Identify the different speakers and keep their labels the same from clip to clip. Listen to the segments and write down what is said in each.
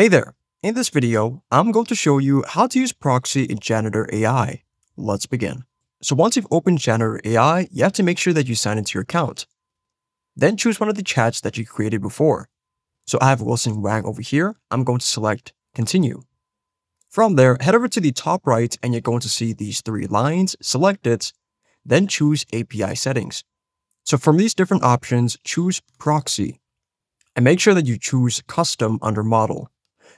Speaker 1: Hey there! In this video, I'm going to show you how to use proxy in Janitor AI. Let's begin. So once you've opened Janitor AI, you have to make sure that you sign into your account. Then choose one of the chats that you created before. So I have Wilson Wang over here. I'm going to select Continue. From there, head over to the top right and you're going to see these three lines, select it, then choose API settings. So from these different options, choose Proxy and make sure that you choose Custom under Model.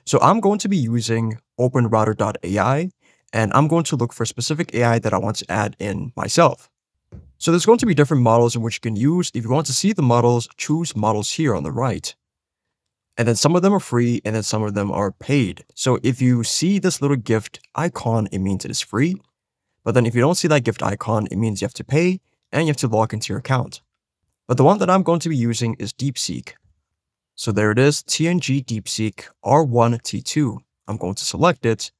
Speaker 1: So I'm going to be using OpenRouter.ai, and I'm going to look for a specific AI that I want to add in myself. So there's going to be different models in which you can use. If you want to see the models, choose models here on the right. And then some of them are free and then some of them are paid. So if you see this little gift icon, it means it is free. But then if you don't see that gift icon, it means you have to pay and you have to log into your account. But the one that I'm going to be using is DeepSeek. So there it is, TNG DeepSeek R1T2. I'm going to select it.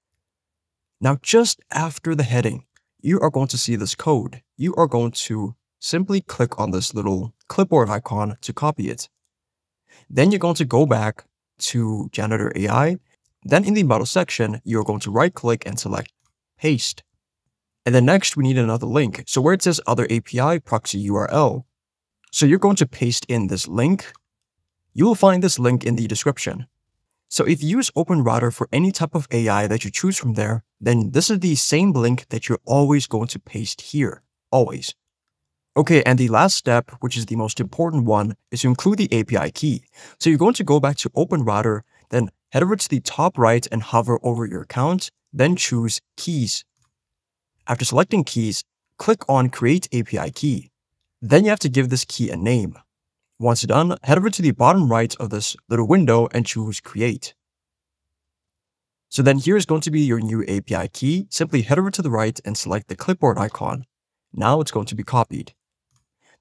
Speaker 1: Now, just after the heading, you are going to see this code. You are going to simply click on this little clipboard icon to copy it. Then you're going to go back to Janitor AI. Then in the model section, you're going to right click and select paste. And then next, we need another link. So where it says other API proxy URL. So you're going to paste in this link you will find this link in the description. So if you use OpenRouter for any type of AI that you choose from there, then this is the same link that you're always going to paste here, always. Okay, and the last step, which is the most important one, is to include the API key. So you're going to go back to OpenRouter, then head over to the top right and hover over your account, then choose Keys. After selecting Keys, click on Create API Key. Then you have to give this key a name. Once done, head over to the bottom right of this little window and choose Create. So then here is going to be your new API key. Simply head over to the right and select the clipboard icon. Now it's going to be copied.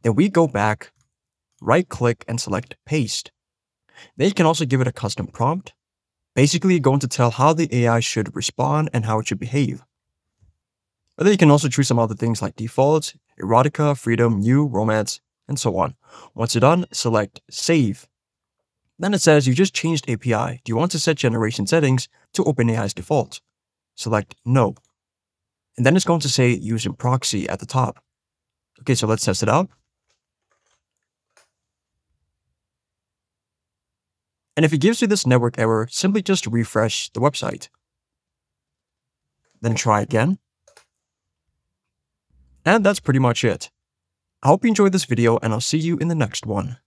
Speaker 1: Then we go back, right click and select Paste. Then you can also give it a custom prompt. Basically, going to tell how the AI should respond and how it should behave. But then you can also choose some other things like defaults, erotica, freedom, new, romance, and so on. Once you're done, select Save. Then it says you just changed API. Do you want to set generation settings to OpenAI's default? Select No. And then it's going to say using proxy at the top. Okay, so let's test it out. And if it gives you this network error, simply just refresh the website. Then try again. And that's pretty much it. I hope you enjoyed this video and I'll see you in the next one.